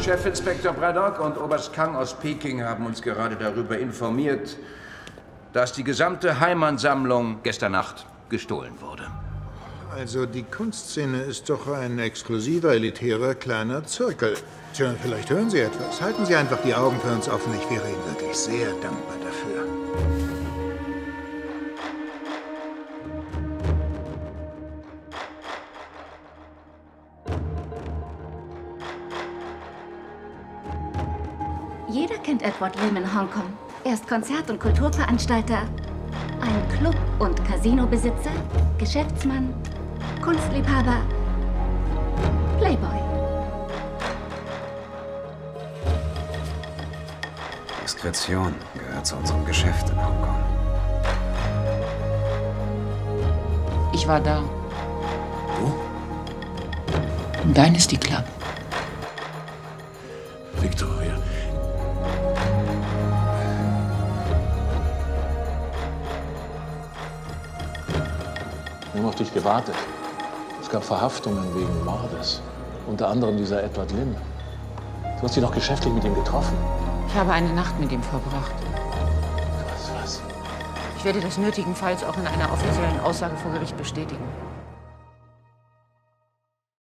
Chefinspektor Braddock und Oberst Kang aus Peking haben uns gerade darüber informiert, dass die gesamte Heimann-Sammlung gestern Nacht gestohlen wurde. Also die Kunstszene ist doch ein exklusiver, elitärer, kleiner Zirkel. Tja, vielleicht hören Sie etwas. Halten Sie einfach die Augen für uns offen. Ich wäre Ihnen wirklich sehr dankbar dafür. Jeder kennt Edward Lim in Hongkong. Er ist Konzert- und Kulturveranstalter, ein Club- und Casinobesitzer, Geschäftsmann, Kunstliebhaber, Playboy. Diskretion gehört zu unserem Geschäft in Hongkong. Ich war da. Wo? Im Dynasty Club. Victoria. Wir haben auf dich gewartet. Es gab Verhaftungen wegen Mordes. Unter anderem dieser Edward Lin. Du hast dich noch geschäftlich mit ihm getroffen. Ich habe eine Nacht mit ihm verbracht. Was, was? Ich werde das nötigenfalls auch in einer offiziellen Aussage vor Gericht bestätigen.